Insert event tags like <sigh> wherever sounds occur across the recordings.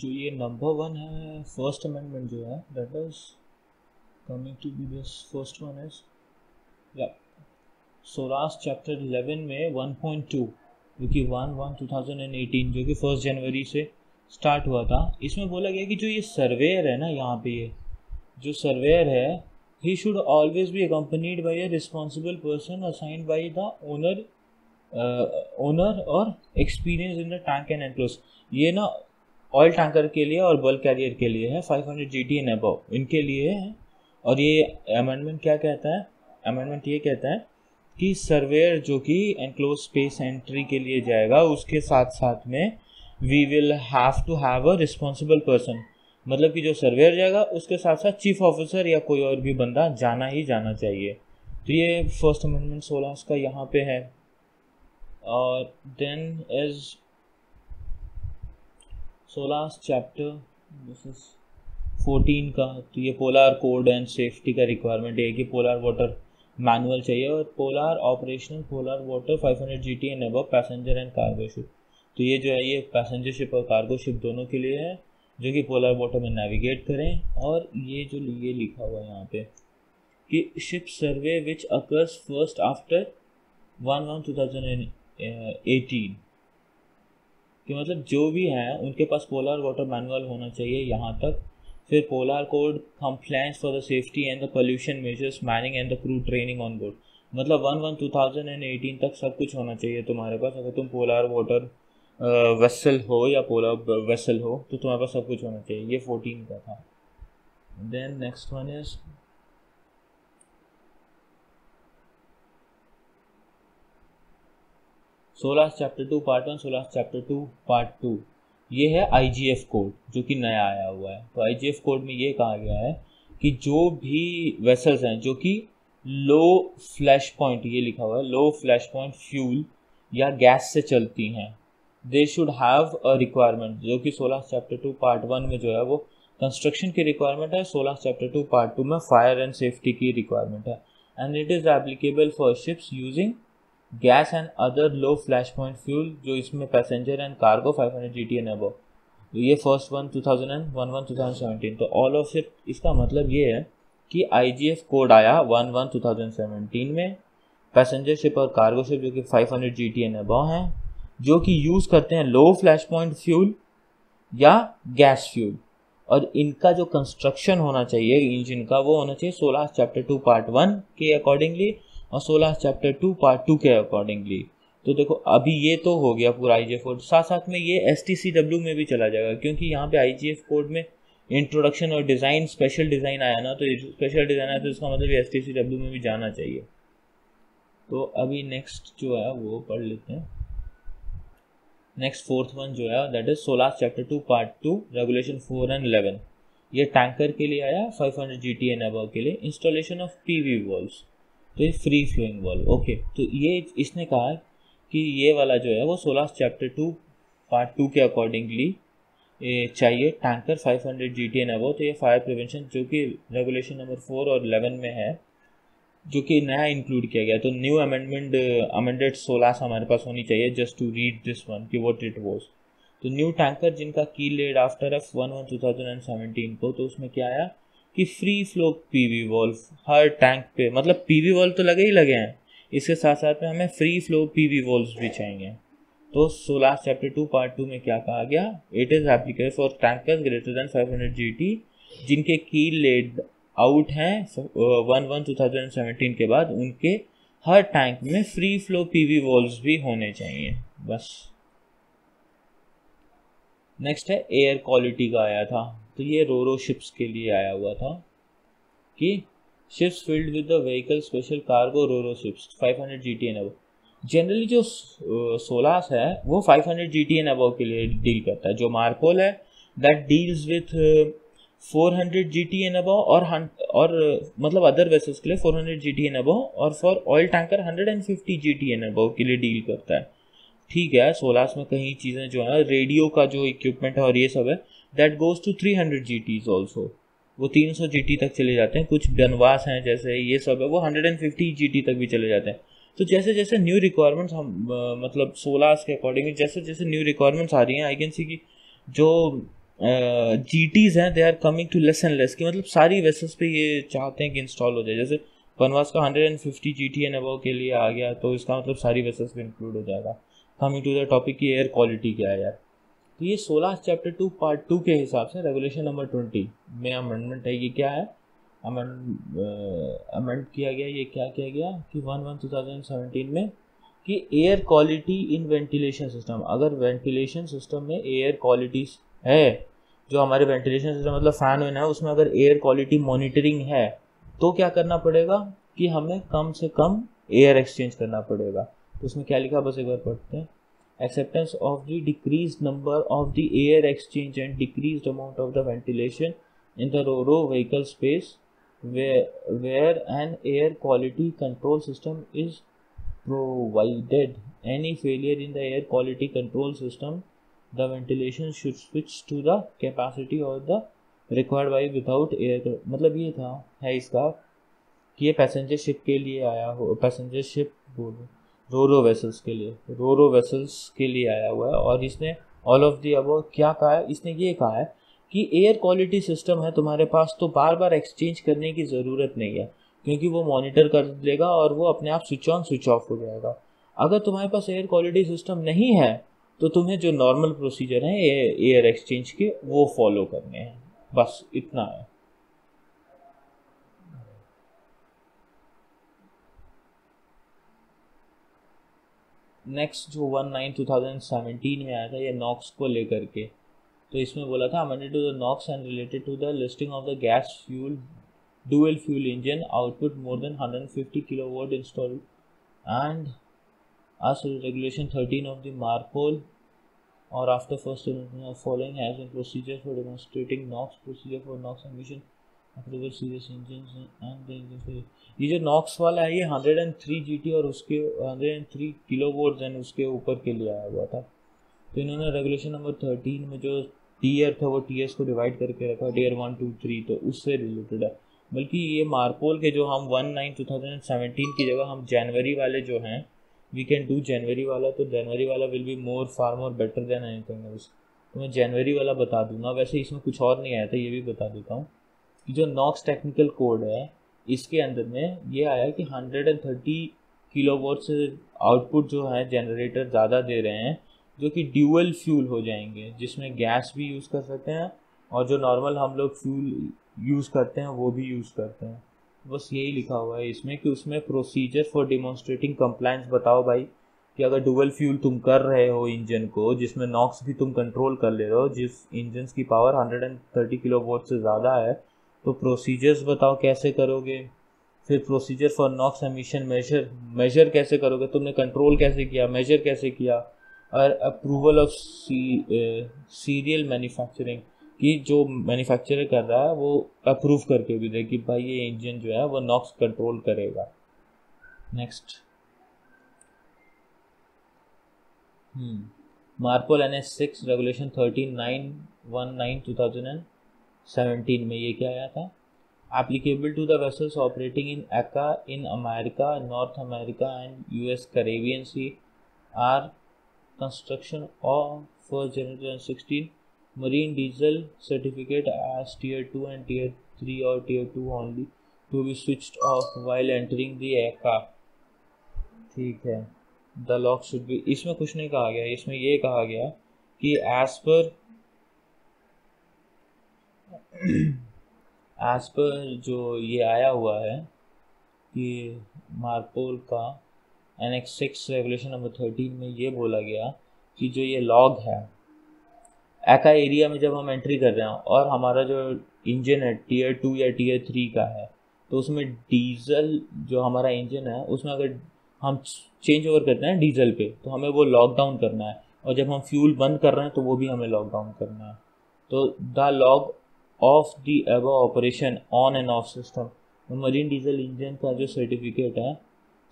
जो ये number one है फ़र्स्ट अमेंडमेंट जो है that is coming to be this first one is या सोलास चैप्टर 11 में 1.2 जो कि one one two thousand and eighteen जो कि फ़र्स्ट जनवरी से स्टार्ट हुआ था इसमें बोला गया कि जो ये सर्वेयर है ना यहाँ पे ये जो सर्वेयर है he should always be accompanied by a person assigned by the owner uh, owner और experience in the tank and enclose ये ना ऑयल टैंकर के लिए और बल्क कैरियर के लिए है 500 जी टी एन अबव इनके लिए है। और ये अमेंडमेंट क्या कहता है? अमेंडमेंट ये कहता है कि सर्वेयर जो कि एनक्लोज स्पेस एंट्री के लिए जाएगा, उसके साथ साथ में we will have to have a responsible person मतलब कि जो सर्वेयर जाएगा, उसके साथ साथ चीफ ऑफिसर या कोई और भी बंदा जाना ही जाना चाहिए। तो ये फ़र्स्ट अमेंडमेंट सोलह का यहाँ पे है। और देन इज़ सोलह चैप्टर दिस फोर्टीन का। तो ये पोलार कोड एंड सेफ्टी का रिक्वायरमेंट है कि पोलार वाटर मैनुअल चाहिए और polar operational polar water 500 G T and अब पैसेंजर एंड कार्गो शिप तो ये जो है, ये पैसेंजर शिप और कार्गो शिप दोनों के लिए है, जो कि पोलर वाटर में नेविगेट करें। और ये जो ये लिखा हुआ है यहाँ पे कि ship survey which occurs first after one one two thousand and eighteen कि मतलब जो भी है, उनके पास पोलर वाटर मैनुअल होना चाहिए यहाँ तक। फिर polar code compliance for the safety and the pollution measures manning and the crew training on board मतलब one one two thousand and eighteen तक सब कुछ होना चाहिए तुम्हारे पास। अगर तुम पोलर वाटर वेसल हो या पोलर वेसल हो तो तुम्हारे पास सब कुछ होना चाहिए। ये फोर्टीन का था। देन नेक्स्ट वन इज़ सोलह चैप्टर टू पार्ट वन सोलह चैप्टर टू पार्ट टू ये है आईजीएफ कोड जो कि नया आया हुआ है। तो आईजीएफ कोड में ये कहा गया है कि जो भी वेसल्स हैं, जो कि लो फ्लैश पॉइंट ये लिखा हुआ है लो फ्लैश पॉइंट फ्यूल या गैस से चलती हैं। They should have a requirement जो कि सोलह चैप्टर टू पार्ट वन में जो है वो कंस्ट्रक्शन की रिक्वायरमेंट है, सोलह चैप्टर टू पार्ट टू में फायर एंड सेफ्टी की रिक्वायरमेंट है। And it is applicable for ships using gas and other low flash point fuel जो इसमें passenger and cargo 500 G T and above ये first one two thousand and one one two thousand seventeen तो all of it इसका मतलब ये है कि I G F code आया one one two thousand seventeen में। पैसेंजर शिप और कार्गो शिप जो कि five hundred G T and above हैं, जो कि यूज़ करते हैं लो फ्लैश पॉइंट फ्यूल या गैस फ्यूल और इनका जो कंस्ट्रक्शन होना चाहिए इंजन का, वो होना चाहिए सोलह चैप्टर टू पार्ट वन के अकॉर्डिंगली और सोलह चैप्टर टू पार्ट टू के अकॉर्डिंगली तो देखो, अभी ये तो हो गया पूरा आई कोड साथ साथ में ये एस टी सी डब्ल्यू में भी चला जाएगा, क्योंकि यहाँ पे आई कोड में इंट्रोडक्शन और डिज़ाइन स्पेशल डिज़ाइन आया ना तो स्पेशल डिज़ाइन आया तो इसका मतलब एस टी में भी जाना चाहिए। तो अभी नेक्स्ट जो है, वो पढ़ लेते हैं। नेक्स्ट फोर्थ वन जो है दैट इज़ सोलह chapter two part two regulation four and eleven ये टैंकर के लिए आया 500 हंड्रेड जी टी एन के लिए। Installation of P V valve तो ये फ्री फ्लोइंग वॉल्व ओके तो ये इसने कहा कि ये वाला जो है वो सोलह चैप्टर टू पार्ट टू के अकॉर्डिंगली चाहिए। Tanker 500 hundred G T and above तो ये फायर प्रिवेंशन जो कि रेगुलेशन नंबर फोर और इलेवन में है, जो कि नया इंक्लूड किया गया। तो न्यू अमेंडमेंट अमेंडेड सोलह हमारे पास होनी चाहिए just to read this one कि वॉट इट वॉज़ तो न्यू टैंकर जिनका की laid after F one one two thousand and seventeen को तो उसमें क्या आया? कि फ्री फ्लो पीवी वॉल्व हर टैंक पे मतलब पीवी वॉल्व तो लगे ही लगे हैं। इसके साथ साथ में हमें फ्री फ्लो पीवी वॉल्व भी चाहिए। तो सोलह चैप्टर टू पार्ट टू में क्या कहा गया? It is applicable for tankers greater than five hundred जिनके की लेड आउट हैं one one two thousand seventeen के बाद उनके हर टैंक में फ्री फ्लो पीवी वॉल्व भी होने चाहिए। बस। नेक्स्ट है एयर क्वालिटी का आया था। तो ये रोरो शिप्स के लिए आया हुआ था कि ships filled with the vehicle special cargo roro ships 500 G T N अब जनरली जो सोलास है, वो 500 जी टी एन अब के लिए डील करता है। जो मार्कोल है that deals with 400 G T N above और और मतलब अदर वेसल्स के लिए 400 जी टी एन अबव और for oil tanker 150 G T N above के लिए डील करता है। ठीक है सोलास में कई चीज़ें जो है रेडियो का जो इक्विपमेंट है और ये सब है that goes to 300 G Ts also वो 300 जी टी तक चले जाते हैं। कुछ बनवास हैं, जैसे ये सब है, वो 150 जी टी तक भी चले जाते हैं। तो जैसे जैसे न्यू रिक्वायरमेंट्स हम मतलब सोलास के अकॉर्डिंग जैसे जैसे न्यू रिक्वायरमेंट्स आ रही हैं आई कैन सी की जो जी टीज हैं they are coming to less and less कि मतलब सारी वेसल्स पे ये चाहते हैं कि इंस्टॉल हो जाए। जैसे पनवास का hundred and fifty G T N above के लिए आ गया तो इसका मतलब सारी वेसल्स पे इंक्लूड हो जाएगा। कमिंग टू द टॉपिक की एयर क्वालिटी क्या है यार। तो ये सोलह चैप्टर टू पार्ट टू के हिसाब से रेगुलेशन नंबर ट्वेंटी में अमेंडमेंट है, ये क्या है? अमेंड किया गया, ये क्या किया गया कि one one two thousand seventeen में कि air quality in ventilation system अगर वेंटिलेशन सिस्टम में एयर क्वालिटी है, जो हमारे वेंटिलेशन सिस्टम मतलब फ़ैन वैन है, उसमें अगर एयर क्वालिटी मॉनिटरिंग है तो क्या करना पड़ेगा कि हमें कम से कम एयर एक्सचेंज करना पड़ेगा। तो उसमें क्या लिखा, बस एक बार पढ़ते हैं। Acceptance of the decreased number of the air exchange and decreased amount of the ventilation in the ro-ro vehicle space where, where an air quality control system is provided any failure in the air quality control system the ventilation should switch to the capacity or the required by without air मतलब ये था है इसका कि ये passenger ship के लिए आया हो पैसेंजर शिप बोलो रो रो वेसल्स के लिए। रो रो वेसल्स के लिए आया हुआ है और इसने ऑल ऑफ़ दी अब क्या कहा है? इसने ये कहा है कि एयर क्वालिटी सिस्टम है तुम्हारे पास तो बार बार एक्सचेंज करने की ज़रूरत नहीं है, क्योंकि वो मॉनिटर कर लेगा और वो अपने आप स्विच ऑन स्विच ऑफ़ हो जाएगा। अगर तुम्हारे पास एयर क्वालिटी सिस्टम नहीं है तो तुम्हें जो नॉर्मल प्रोसीजर है एयर एक्सचेंज के, वो फॉलो करने हैं। बस इतना है। नेक्स्ट जो one nine two thousand seventeen में आया था, ये नॉक्स को लेकर के। तो इसमें बोला था amended to the NOx and related to the listing of the gas fuel dual fuel engine output more than hundred fifty kilowatt install and as regulation thirteen of the MARPOL और after first following procedure for demonstrating NOx procedure for NOx emission approval series engine ये जो Knox वाला है, ये 103 GT और उसके 103 kilo volt and उसके ऊपर के लिए आया हुआ था। तो इन्होंने रेगुलेशन नंबर 13 में जो टीयर था, वो टीएस को डिवाइड करके रखा टीयर वन टू थ्री तो उससे रिलेटेड है। बल्कि ये मार्पोल के जो हम one nine two thousand seventeen की जगह हम जनवरी वाले जो हैं वी कैन डू जनवरी वाला तो जनवरी वाला will be more far more better than anything else तो मैं जनवरी वाला बता दूँगा। वैसे इसमें कुछ और नहीं आया था, ये भी बता देता हूँ। जो नॉक्स टेक्निकल कोड है, इसके अंदर में ये आया कि 130 किलोवाट से आउटपुट जो है जनरेटर ज़्यादा दे रहे हैं, जो कि ड्यूअल फ्यूल हो जाएँगे, जिसमें गैस भी यूज़ कर सकते हैं और जो नॉर्मल हम लोग फ्यूल यूज़ करते हैं, वो भी यूज़ करते हैं। बस यही लिखा हुआ है इसमें कि उसमें प्रोसीजर फॉर डिमॉन्स्ट्रेटिंग कंप्लाइंस बताओ भाई, कि अगर डुअल फ्यूल तुम कर रहे हो इंजन को, जिसमें नॉक्स भी तुम कंट्रोल कर ले रहे हो, जिस इंजन की पावर 130 किलो वोट से ज़्यादा है तो प्रोसीजर्स बताओ कैसे करोगे? फिर procedure for NOx emission measure measure कैसे करोगे? तुमने कंट्रोल कैसे किया? मेजर कैसे किया? और अप्रूवल ऑफ़ सीरियल मैन्युफैक्चरिंग कि जो मैन्युफैक्चरर कर रहा है, वो अप्रूव करके भी दे कि भाई ये इंजन जो है, वो नॉक्स कंट्रोल करेगा। Next MARPOL N S six, regulation thirteen nine one nine two thousand and seventeen में ये क्या आया था? Applicable to the vessels operating in ECA in America North America and US Caribbean Sea are construction of January sixteen marine diesel certificate as tier 2 and tier 3 or tier 2 only to be switched off while entering the aircraft ठीक है। The lock should be इसमें कुछ नहीं कहा गया। इसमें ये कहा गया कि एज पर <clears throat> एज पर जो ये आया हुआ है, कि मार्पोल का N X six regulation number thirteen में ये बोला गया कि जो ये लॉग है, एका एरिया में जब हम एंट्री कर रहे हैं और हमारा जो इंजन है, टीयर टू या टीयर थ्री का है तो उसमें डीजल जो हमारा इंजन है, उसमें अगर हम चेंज ओवर करते हैं डीजल पे तो हमें वो लॉकडाउन करना है। और जब हम फ्यूल बंद कर रहे हैं तो वो भी हमें लॉकडाउन करना है। तो द लॉग ऑफ़ दी एव operation on and off system marine diesel engine का जो सर्टिफिकेट है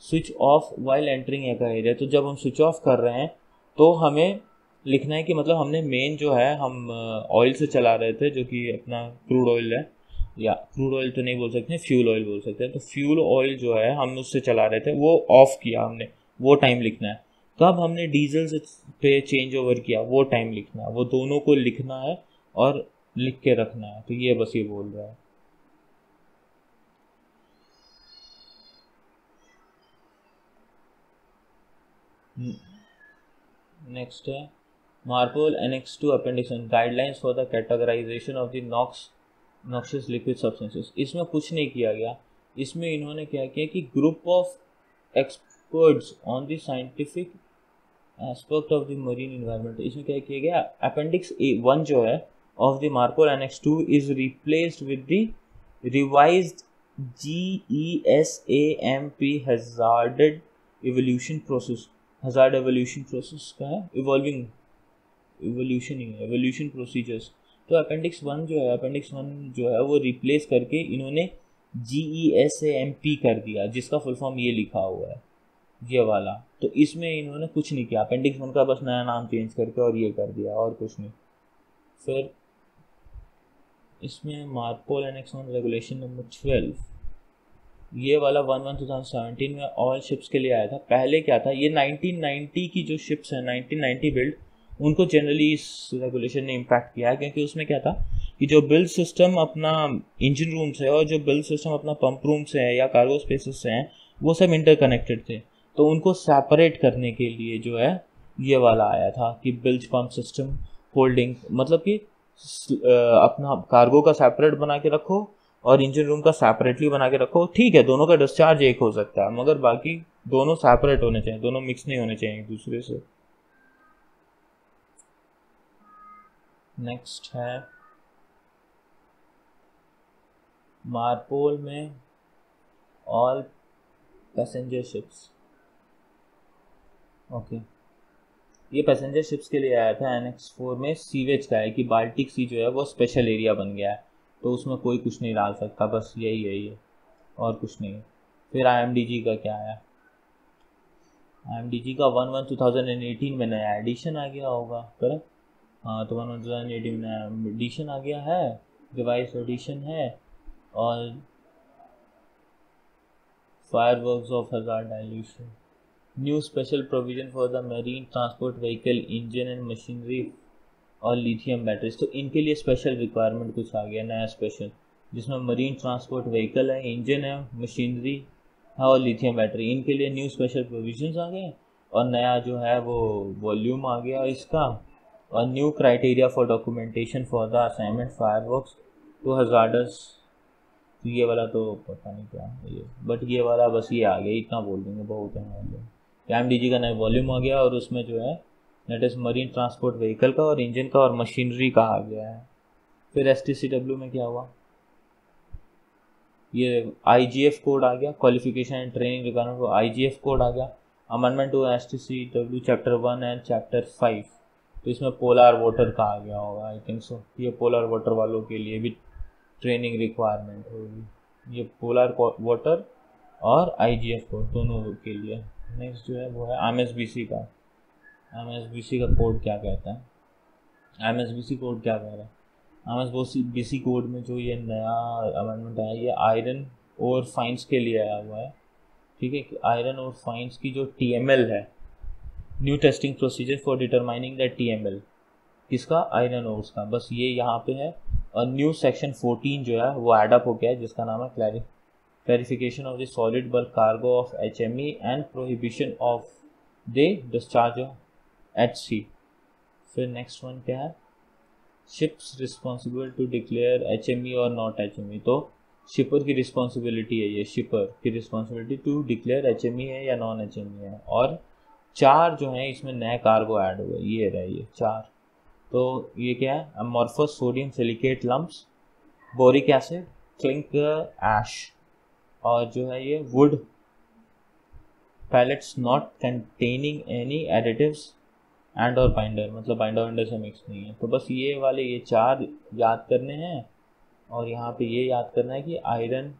switch off while entering ECA area तो जब हम स्विच ऑफ़ कर रहे हैं तो हमें लिखना है कि मतलब हमने मेन जो है, हम ऑयल से चला रहे थे, जो कि अपना क्रूड ऑयल है. या क्रूड ऑयल तो नहीं बोल सकते फ्यूल ऑयल बोल सकते हैं. तो फ्यूल ऑयल जो है, हम उससे चला रहे थे, वो ऑफ़ किया हमने. वो टाइम लिखना है. कब हमने डीजल से पे चेंज ओवर किया, वो टाइम लिखना है. वो दोनों को लिखना है और लिख के रखना है तो ये बस ये बोल रहा है। नेक्स्ट है MARPOL annex two appendix guidelines for the categorization of the NOx noxious liquid substances इसमें कुछ नहीं किया गया। इसमें इन्होंने क्या किया कि group of experts on the scientific aspect of the marine environment इसमें क्या किया गया? अपेंडिक्स ए वन जो है replaced with the revised G E S A M P hazarded evolution process hazard evolution process का है इवॉल्विंग इवोल्यूशन ही? है एवोल्यूशन प्रोसीजर्स तो अपेंडिक्स वन जो है अपेंडिक्स वन जो है, वो रिप्लेस करके इन्होंने G E S A M P कर दिया, जिसका फुल फॉर्म ये लिखा हुआ है, ये वाला। तो इसमें इन्होंने कुछ नहीं किया। अपेंडिक्स वन का बस नया नाम चेंज करके और ये कर दिया, और कुछ नहीं। फिर इसमें MARPOL annex regulation number twelve. ये वाला वन वन टू थाउज़ेंड में ऑल शिप्स के लिए आया था। पहले क्या था? ये 1990 की जो शिप्स हैं 1990 बिल्ड उनको जनरली इस रेगुलेशन ने इम्पैक्ट किया है, क्योंकि उसमें क्या था कि जो बिल्ड सिस्टम अपना इंजन रूम से और जो बिल्ड सिस्टम अपना पंप रूम से है या कार्गो स्पेसिस से हैं, वो सब इंटरकनेक्टेड थे। तो उनको सेपरेट करने के लिए जो है, ये वाला आया था कि बिल्ज पंप सिस्टम होल्डिंग मतलब कि अपना कार्गो का सेपरेट बना के रखो और इंजन रूम का सेपरेटली बना के रखो। ठीक है, दोनों का डिस्चार्ज एक हो सकता है, मगर बाकी दोनों सेपरेट होने चाहिए, दोनों मिक्स नहीं होने चाहिए एक दूसरे से। नेक्स्ट है मारपोल में ऑल पैसेंजर शिप्स ओके ये पैसेंजर शिप्स के लिए आया था एन एक्स फोर में सीवेज का है कि बाल्टिक सी जो है वो स्पेशल एरिया बन गया है। तो उसमें कोई कुछ नहीं डाल सकता, बस यही यही है और कुछ नहीं। फिर आईएमडीजी का क्या आया? आईएमडीजी का one one two thousand and eighteen में नया एडिशन आ गया होगा करेक्ट हाँ तो one one two thousand eighteen में एडिशन आ गया है डिवाइस एडिशन है, और fireworks of hazard dilution. New special provision for the marine transport vehicle, engine and machinery और लिथियम बैटरीज तो इनके लिए स्पेशल रिक्वायरमेंट कुछ आ गया, नया स्पेशल जिसमें मरीन ट्रांसपोर्ट व्हीकल है इंजन है मशीनरी है और लिथियम बैटरी इनके लिए न्यू स्पेशल प्रोविजंस आ गए और नया जो है वो वॉल्यूम आ गया इसका और new criteria for documentation for the assignment fireworks to hazardous ये वाला तो पता नहीं क्या है ये बट ये वाला बस ये आ गया, इतना बोल देंगे, बहुत है। एम डी जी का नया वॉल्यूम आ गया और उसमें जो है net is marine transport vehicle का और इंजन का और मशीनरी का आ गया है। फिर एस टी सी डब्ल्यू में क्या हुआ? ये आई जी एफ़ कोड आ गया qualification and training requirement I G F code आ गया। Amendment to S T C W chapter one and chapter five तो इसमें पोलर वाटर का आ गया होगा आई थिंक सो ये पोलर वाटर वालों के लिए भी ट्रेनिंग रिक्वायरमेंट होगी। ये पोलर वाटर और आई जी एफ़ कोड दोनों के लिए। नेक्स्ट जो है वो है एम एस बी सी का। एम एस बी सी का कोड क्या कहता है? M S B C code क्या कह रहा है? M S B C code में जो ये नया अमेंडमेंट आया, ये आयरन और फाइंस के लिए आया हुआ है। ठीक है कि आयरन और फाइंस की जो टी एम एल है new testing procedure for determining the T M L किसका? आयरन ओर्स का बस ये यहाँ पे है। और न्यू सेक्शन 14 जो है, वो एडअप हो गया है, जिसका नाम है क्लैरि solid bulk cargo of H M E and prohibition of the discharge of H C फिर नेक्स्ट वन क्या है? एच एम ई और नॉट एच एम ई तो शिपर की रिस्पॉन्सिबिलिटी है ये शिपर की रिस्पॉन्सिबिलिटी टू डिक्लेयर एच है या नॉन एच ई है. और चार जो है, इसमें नए कार्गो ऐड हुए ये रहे ये, चार। तो ये क्या है? Amorphous sodium silicate lumps boric acid clink ash और जो है ये wood pallets not containing any additives and और बाइंडर मतलब बाइंडर वाइंडर से मिक्स नहीं है। तो बस ये वाले ये चार याद करने हैं और यहाँ पे ये याद करना है कि आयरन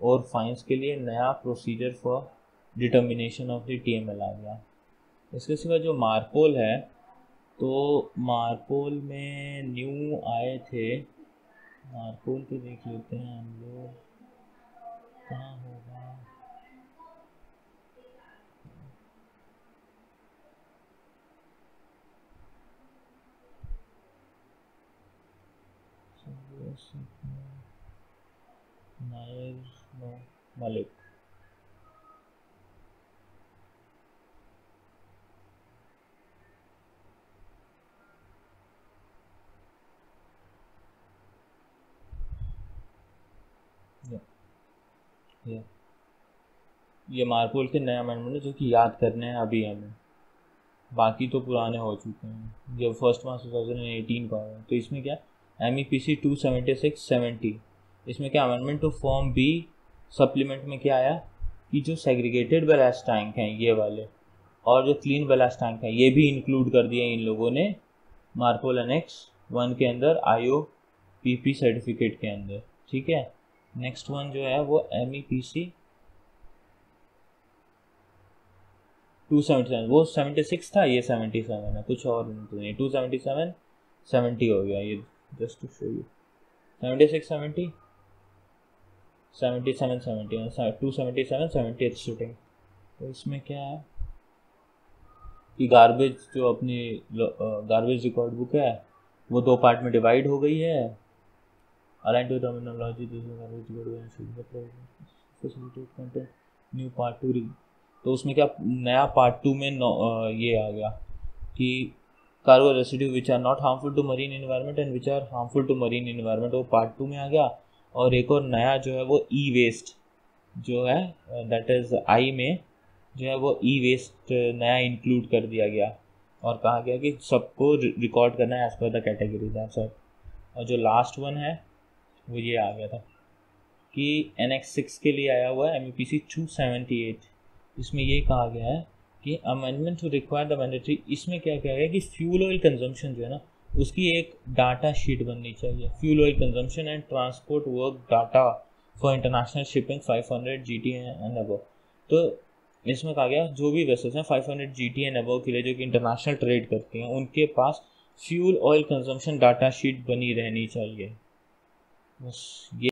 और फाइंस के लिए नया procedure for determination of the T M L आ गया। इसके सिवा जो मार्पोल है तो मारपोल में न्यू आए थे। मारपोल पे देख लेते हैं हम लोग। कहाँ होगा नायर नो मलिक ये मार्पोल के नए अमेंडमेंट है जो कि याद करने हैं अभी हमें। बाकी तो पुराने हो चुके हैं। ये first March two thousand eighteen का है तो इसमें क्या? M E P C two seventy six seventy इसमें क्या? Amendment to form B supplement में क्या आया? कि जो सेग्रीगेटेड बेलास्ट टैंक हैं, ये वाले, और जो क्लीन बेलास्ट टैंक हैं, ये भी इंक्लूड कर दिए इन लोगों ने मार्पोल एनेक्स वन के अंदर I O P P certificate के अंदर। ठीक है? नेक्स्ट वन जो है वो M E P C two seventy seven वो सेवेंटी सिक्स था, ये सेवेंटी सेवन है, कुछ और तो नहीं। टू सेवेंटी सेवन सेवेंटी हो गया ये just to show you seventy six seventy seventy seven seventy two seventy seven seventy eight shooting तो इसमें क्या है? कि गार्बेज जो अपनी गार्बेज रिकॉर्ड बुक है, वो दो पार्ट में डिवाइड हो गई है terminology content new part two तो उसमें क्या नया पार्ट टू में ये आ गया कि cargo residue which are not harmful to marine environment and which are harmful to marine environment वो पार्ट टू में आ गया और एक और नया जो है वो ई वेस्ट जो है दैट इज़ आई में जो है वो ई वेस्ट नया इंक्लूड कर दिया गया। और कहा गया कि सबको रिकॉर्ड करना है as per the category that's और जो लास्ट वन है वो ये आ गया था कि एन एक्स सिक्स के लिए आया हुआ है M P C two seventy eight इसमें ये कहा गया है कि amendment to require the mandatory इसमें क्या कहा गया कि फ्यूल ऑयल कंजम्पशन जो है ना, उसकी एक डाटा शीट बननी चाहिए। Fuel oil consumption and transport work data for international shipping 500 G T and above तो इसमें कहा गया जो भी वेसल्स हैं 500 जी टी एंड अबव के लिए जो कि इंटरनेशनल ट्रेड करती हैं, उनके पास fuel oil consumption data sheet बनी रहनी चाहिए। बस ये